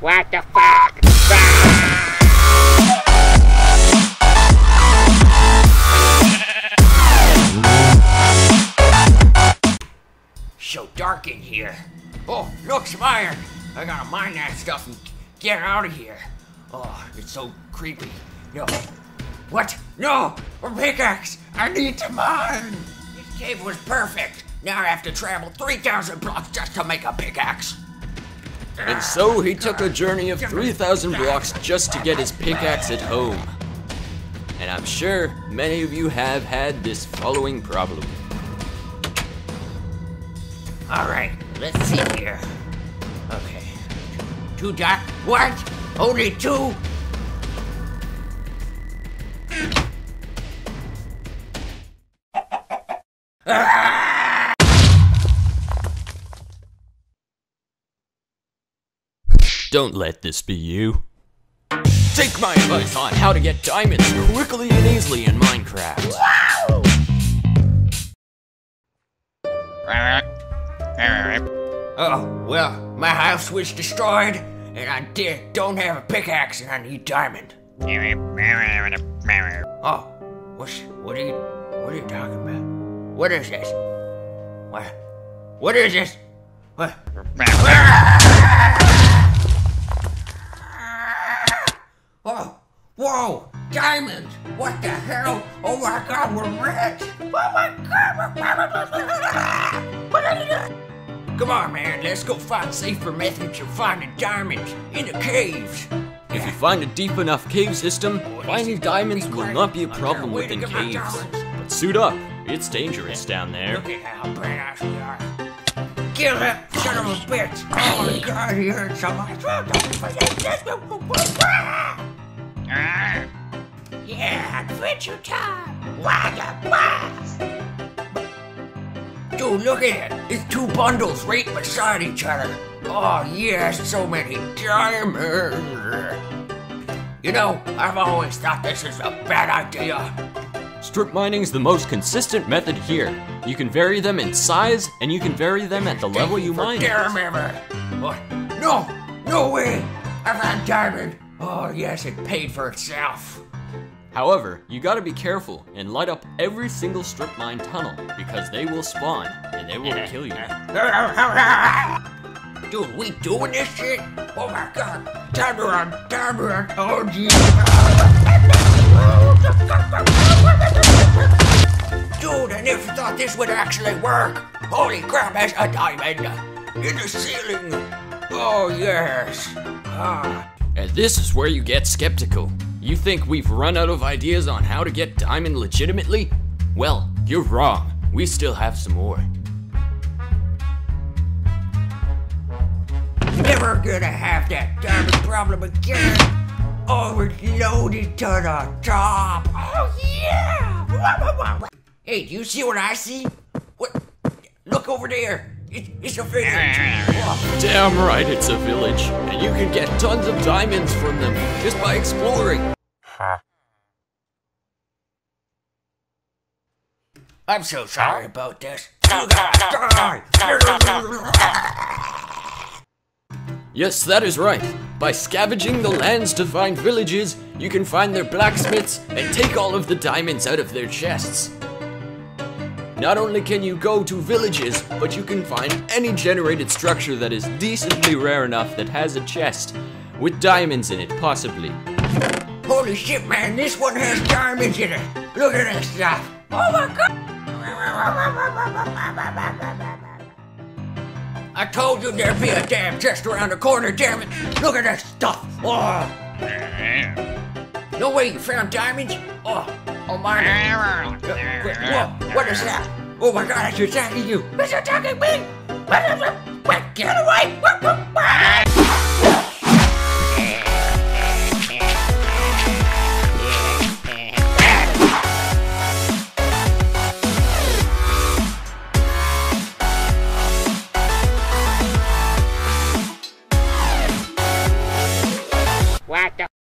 What the fuck? So dark in here. Oh, look, some iron. I gotta mine that stuff and get out of here. Oh, it's so creepy. No. What? No! A pickaxe! I need to mine! This cave was perfect. Now I have to travel 3,000 blocks just to make a pickaxe. And so he took a journey of 3,000 blocks just to get his pickaxe at home. And I'm sure many of you have had this following problem. Alright, let's see here. Okay. Two dot. What? Only two? Ah! Don't let this be you. Take my advice on how to get diamonds quickly and easily in Minecraft. Oh, well, my house was destroyed, and I did, don't have a pickaxe, and I need diamond. Oh, what's, what are you, what are you talking about? What is this? What, what is this? What? Oh, whoa, diamonds! What the hell? Oh my god, we're rich! Oh my god! Come on, man, let's go find safer methods of finding diamonds in the caves. If you find a deep enough cave system, oh, finding diamonds will not be a problem within caves. But suit up, it's dangerous down there. Look at how badass we are. Kill that son of a bitch! Oh my god, he hurt so much. Oh, Yeah, adventure time! Wagga blast! Dude, look at it! It's two bundles right beside each other. Oh yes, so many diamonds! You know, I've always thought this is a bad idea. Strip mining is the most consistent method here. You can vary them in size, and you can vary them at the level you For mine. Ever! What? No! No way! I found diamond! Oh yes, it paid for itself. However, you gotta be careful and light up every single strip mine tunnel because they will spawn and they will kill you. Dude, we doing this shit? Oh my god! Time to run! Time to run! Oh jeez! Dude, I never thought this would actually work! Holy crap, there's a diamond! In the ceiling! Oh yes! Ah. And this is where you get skeptical. You think we've run out of ideas on how to get diamond legitimately? Well, you're wrong. We still have some more. Never gonna have that diamond problem again! It's loaded to the top! Oh yeah! Hey, do you see what I see? What? Look over there! It, it's a village! Oh, Damn right it's a village, and you can get tons of diamonds from them just by exploring. I'm so sorry about this. You gotta die! Yes, that is right. By scavenging the lands to find villages, you can find their blacksmiths and take all of the diamonds out of their chests. Not only can you go to villages, but you can find any generated structure that is decently rare enough that has a chest with diamonds in it, possibly. Holy shit, man, this one has diamonds in it! Look at this stuff! Oh my god! I told you there'd be a damn chest around the corner, damn it! Look at this stuff! Oh! No way you found diamonds? Oh, oh my. Whoa, what is that? Oh my god, it's attacking you! It's attacking me! Get away!